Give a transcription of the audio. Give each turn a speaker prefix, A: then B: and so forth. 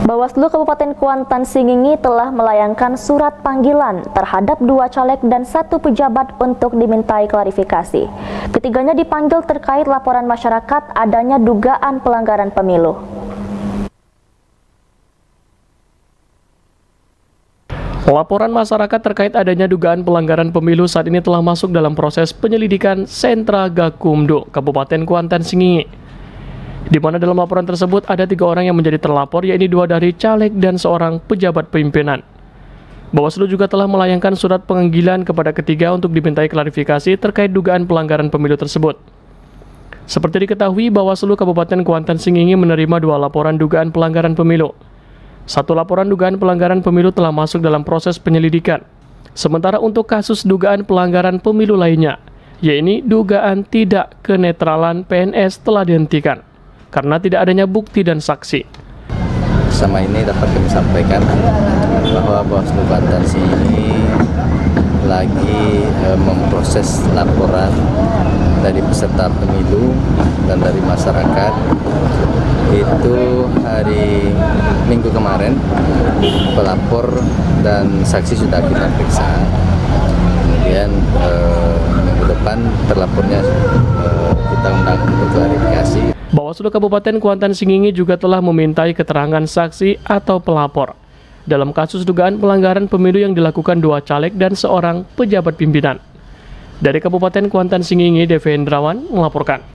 A: Bawaslu Kabupaten Kuantan Singingi telah melayangkan surat panggilan terhadap dua caleg dan satu pejabat untuk dimintai klarifikasi. Ketiganya dipanggil terkait laporan masyarakat adanya dugaan pelanggaran pemilu.
B: Laporan masyarakat terkait adanya dugaan pelanggaran pemilu saat ini telah masuk dalam proses penyelidikan Sentra Gakumdo, Kabupaten Kuantan Singingi di mana dalam laporan tersebut ada tiga orang yang menjadi terlapor, yaitu dua dari caleg dan seorang pejabat pimpinan. Bawaslu juga telah melayangkan surat panggilan kepada ketiga untuk dimintai klarifikasi terkait dugaan pelanggaran pemilu tersebut. Seperti diketahui, Bawaslu Kabupaten Kuantan Singingi menerima dua laporan dugaan pelanggaran pemilu. Satu laporan dugaan pelanggaran pemilu telah masuk dalam proses penyelidikan. Sementara untuk kasus dugaan pelanggaran pemilu lainnya, yaitu dugaan tidak kenetralan PNS telah dihentikan karena tidak adanya bukti dan saksi.
C: Sama ini dapat kami sampaikan bahwa Bawaslu Banten ini lagi e, memproses laporan dari peserta pemilu dan dari masyarakat itu hari minggu kemarin pelapor dan saksi sudah kita periksa kemudian e, minggu depan terlapornya
B: Bawaslu Kabupaten Kuantan Singingi juga telah memintai keterangan saksi atau pelapor dalam kasus dugaan pelanggaran pemilu yang dilakukan dua caleg dan seorang pejabat pimpinan. Dari Kabupaten Kuantan Singingi, Devi Hendrawan melaporkan.